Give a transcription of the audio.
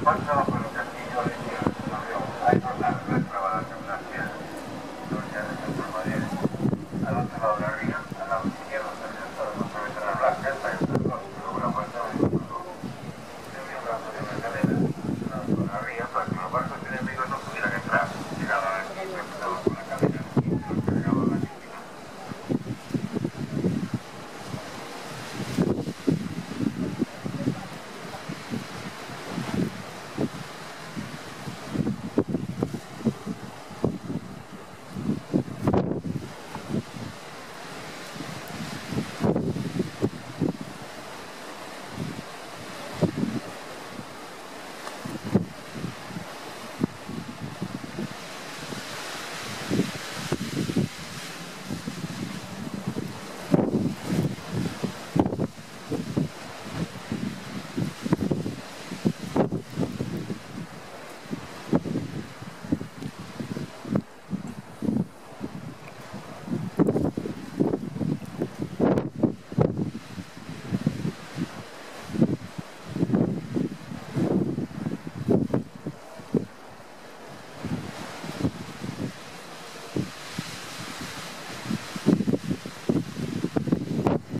Gracias.